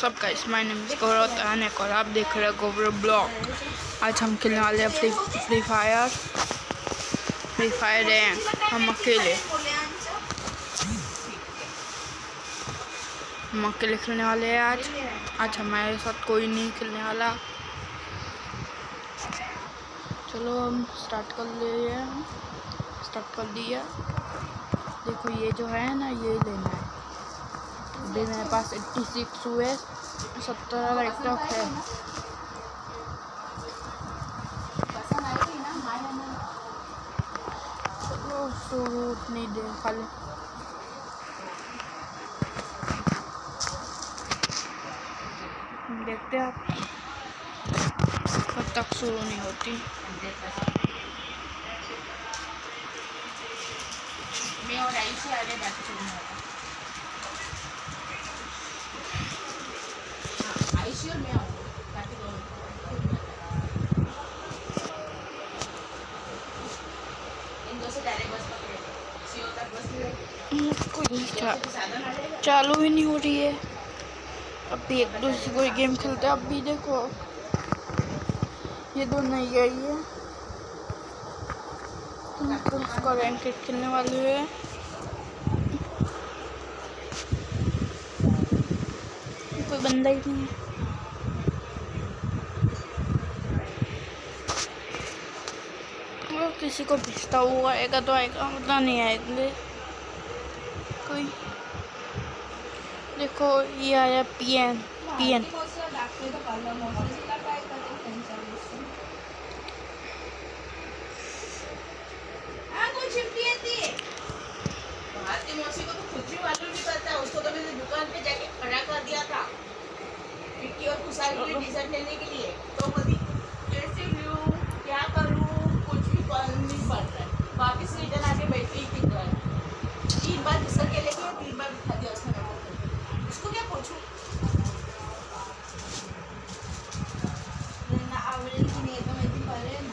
सब का my name is और आप देख रहे हैं गौरव ब्लॉग आज हम खेलने वाले हैं free Free Fire. Free Fire है। हम अकेले। हम अकेले खेलने वाले हैं आज। आज हमारे साथ कोई नहीं खेलने वाला। चलो हम स्टार्ट कर लिए स्टार्ट कर दिया। देखो ये जो है ना, ये लेना है। अभी मेरे पास एट्टी सिक्स हुए सत्तर लाइक तक है। खाली। देखते आप। कब तक शुरू नहीं होती। मैं और आई से आगे बात करूँगा आईसी और मैं आऊँगी ताकि दोनों इन दो से डायरेक्ट बस पकड़े सीओ तक बस कोई चा, साधन आ जाएगा चालू ही नहीं हो रही है। अब भी एक दूसरे कोई गेम खेलते अब भी देखो। ये दो नहीं आई है। तो उसका रैंकेट खेलने वाले हैं। कोई बंदा ही नहीं किसी को भेजता हुआ आएगा तो आएगा, पता नहीं आएँगे। कोई देखो ये आया पी एन पी एन को तो दुकान पे जाके खड़ा कर दिया था और खुशहाल के लिए टी शर्ट लेने के लिए तो बोली कैसे लूँ क्या करूँ कुछ भी मालूम नहीं पड़ रहा है वापिस रिटर्न आके बैठी ही थी घर तीन बार दूसर के लेके तीन बार बिठा दिया उसने मेरे को उसको क्या पूछूँ ना आवडेल की नाही तर माहिती पडेल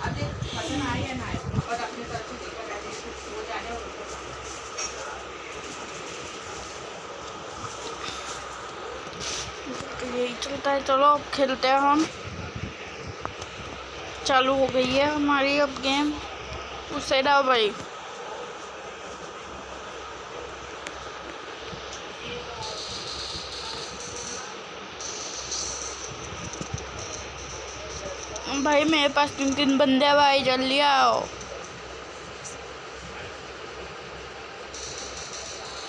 अब ये पसंद आए या ना आए और अपने तरफ़ से देखा जाए वो जाने और तो चलता है, चलो अब खेलते हैं हम। चालू हो गई है हमारी अब गेम उससे ना भाई। भाई, मेरे पास तीन तीन बंदे भाई, जल्दी आओ।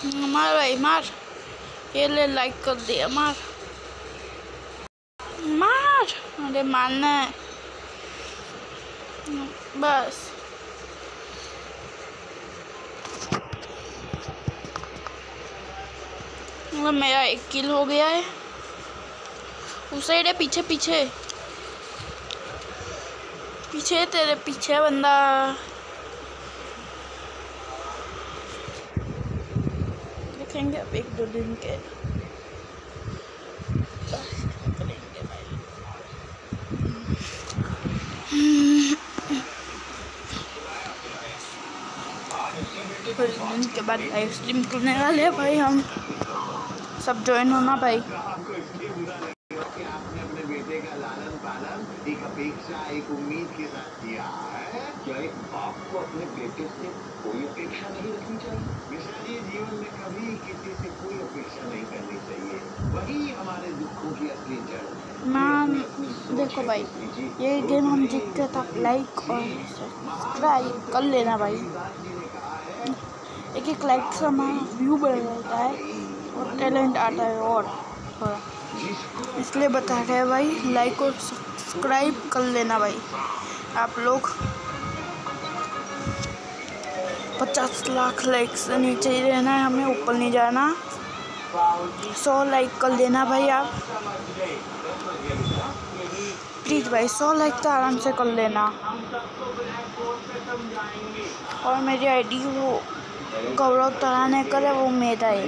मार भाई, मार। ये ले लाइक कर दिया, मार। मार। अरे मारना है। बस। मेरा एक किल हो गया है। उस साइड है, पीछे पीछे। पीछे तेरे, पीछे बंदा। देखेंगे अब एक दो दिन के। दिन के बाद लाइव स्ट्रीम करने वाले हैं भाई हम। सब ज्वाइन होना भाई। मैम देखो भाई, ये गेम हम जीतते तक लाइक और सब्सक्राइब कर लेना भाई। एक एक लाइक से हमारा व्यू बढ़ जाता है और टैलेंट आता है और। थोड़ा इसलिए बता रहे हैं भाई लाइक और सब्सक्राइब कर लेना भाई। आप लोग पचास लाख लाइक से नीचे ही रहना है, हमें ऊपर नहीं जाना। सौ लाइक कर देना भाई आप। प्लीज़ भाई, सौ लाइक तो आराम से कर लेना। और मेरी आईडी वो गौरव तराने कर है वो मेरा है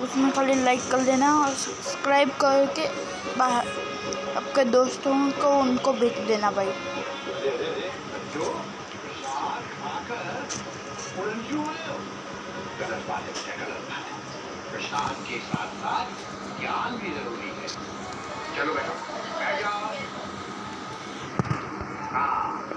उसमें खाली लाइक कर देना और सब्सक्राइब करके बाहर आपके दोस्तों को उनको भेज देना भाई। चलो बैठो बैठ जाओ हाँ।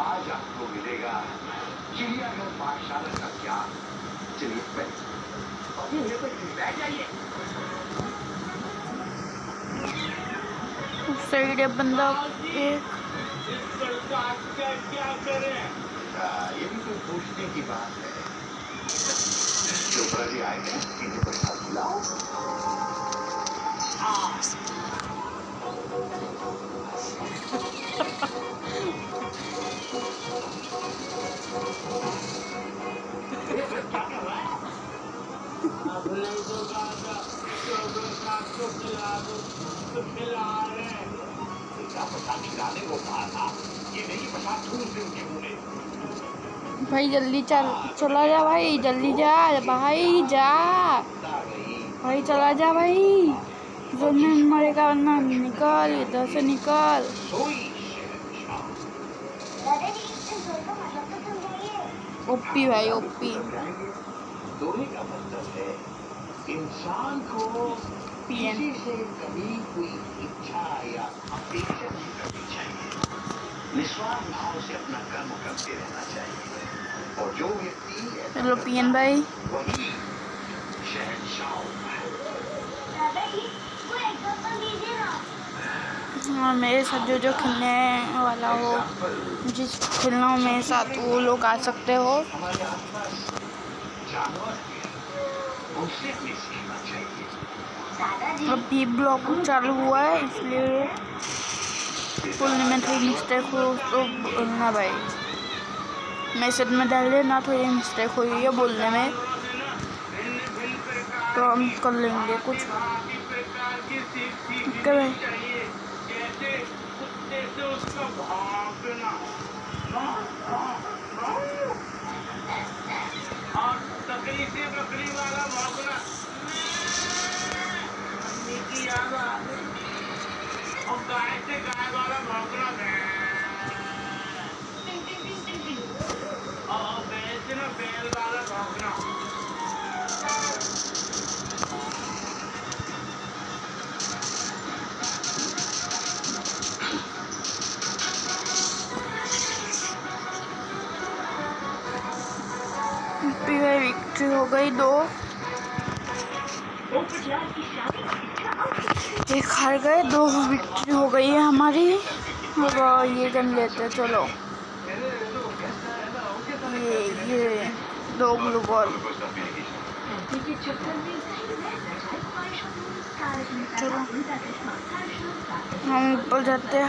आज आपको मिलेगा चिड़ियाघर पाठशाला का ज्ञान। चलिए बैठ। जाइए। उस साइड है बंदा एक हाँ, ये भी कोई पूछने की बात है। जी आए हैं इन्हें प्रसाद खिलाओ क्या प्रसाद खिलाने भाई, जल्दी चल, चला जा भाई, जल्दी जा, भाई जा। भाई, चला जा भाई। जो मरेगा निकल, इधर से निकल। ओपी भाई ओपी मतलब है इंसान को किसी से कभी कोई इच्छा या अपेक्षा नहीं करनी चाहिए निस्वार्थ भाव से अपना कर्म करते रहना चाहिए और जो व्यक्ति चलो पीएन भाई वही शहंशाह होता है मेरे साथ जो जो खेलने वाला हो, जिस खेलना हो, मेरे साथ वो लोग आ सकते हो। हैं अभी ब्लॉग चालू हुआ है, इसलिए बोलने में थोड़ी मिस्टेक हो तो बोलना भाई। मैसेज में डाल देना, थोड़ी मिस्टेक हुई है बोलने में। तो हम कर लेंगे कुछ। ओके भाई। し、って、危ない。なんだ विक्ट्री हो गई दो। एक हार गए, दो विक्ट्री हो गई है हमारी। ये गन लेते हैं, चलो। ये ये, दो ग्लू बॉल चलो, हम ऊपर जाते हैं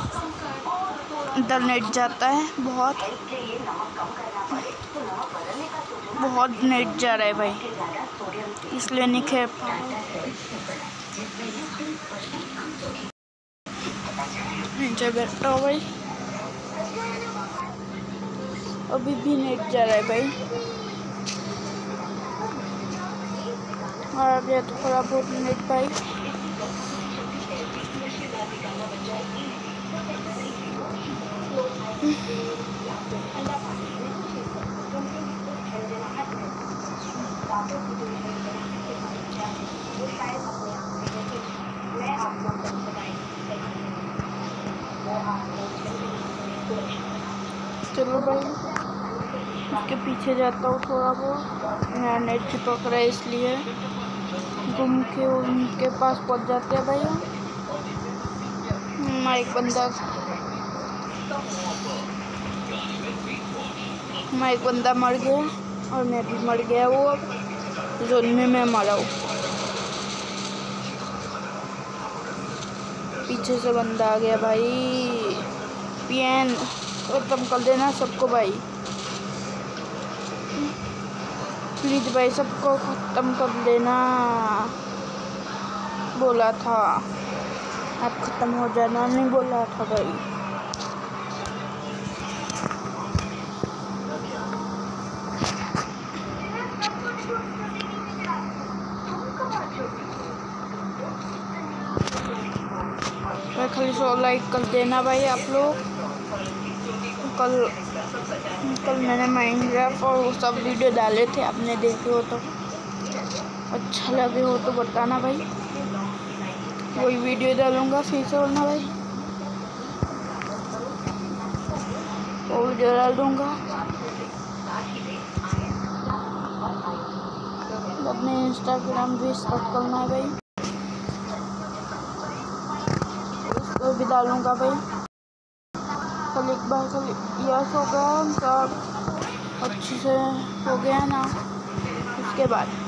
इधर नेट जाता है, बहुत। बहुत नेट जा रहा है भाई। इसलिए नहीं खेल नीचे बैठा हो भाई। अभी भी नेट जा रहा है भाई। और अभी तो थोड़ा बहुत नेट भाई। चलो भाई उसके पीछे जाता हूँ थोड़ा बहुत। मेरा नेट चिपक रहा है इसलिए। घूम के, उनके पास पहुँच जाते हैं भाई हम। एक बंदा हमारा एक बंदा मर गया और मैं भी मर गया वो अब। जोन में मैं मारा हूँ। पीछे से बंदा आ गया भाई। पियन खत्म कर देना सबको भाई। प्लीज़ भाई सबको खत्म कर देना। बोला था। आप खत्म हो जाना, नहीं बोला था भाई भाई खाली सो लाइक कर देना भाई आप लोग। कल कल मैंने माइनक्राफ्ट और वो सब वीडियो डाले थे, आपने देखे हो तो। अच्छा लगे हो तो बताना भाई। वही वीडियो डालूँगा फिर से बोलना भाई। वो वीडियो डाल दूँगा। अपने इंस्टाग्राम भी स्टार्ट करना है भाई। उसको भी डालूँगा भाई। कल एक बार कल यस हो गया सब अच्छे से हो गया ना। उसके बाद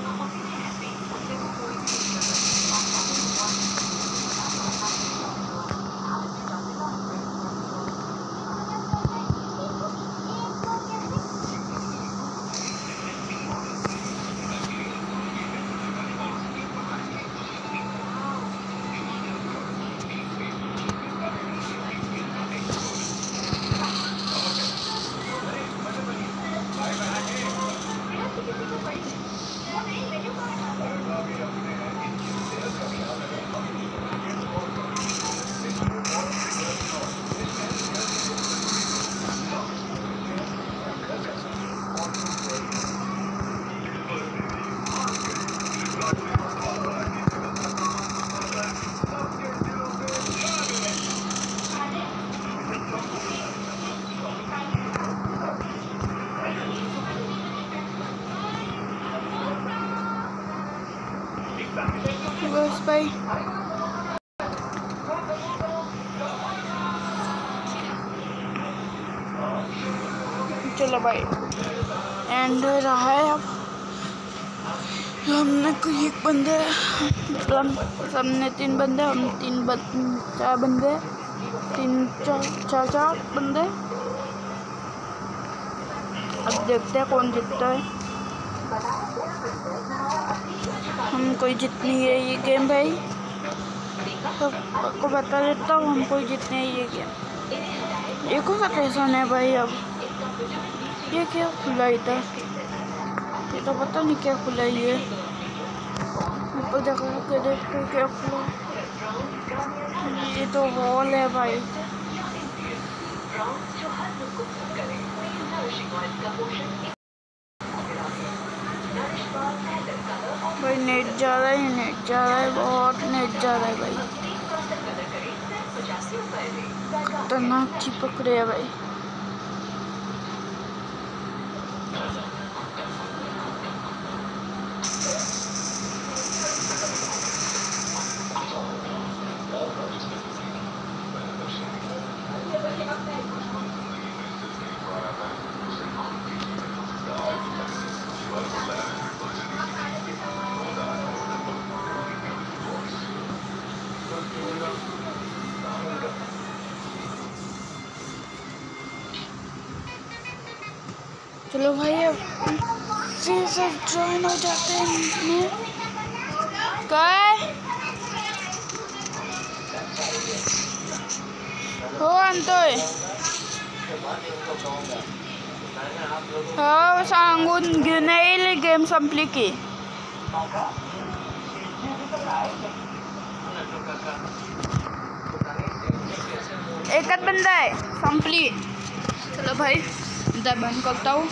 बस भाई चलो भाई एंड रहा है अब हमने कोई एक बंदे मतलब हमने तीन बंदे, हम तीन चार बंदे, तीन चार चार चार बंदे। अब देखते हैं कौन जीतता है। हम कोई जीतनी है ये गेम भाई। सबको बता देता हूँ, हम कोई जीतने है ये गेम कौन सा टेंशन है भाई अब। ये क्या खुला इधर? ये तो पता नहीं क्या खुला ये ऊपर जगह के देखते क्या खुला ये तो वॉल है भाई। भाई नेट जा रहा है, नेट जा रहा है, बहुत नेट जा रहा है भाई। खतरनाक चिपक रहे हैं भाई। चलो भाई अब। से ज्वाइन हो जाते हैं इसमें। हो आणतोय हो सांगून घेऊन गेम संपली की। एकच बंद आहे संपली। चलो भाई बंद करता हूँ।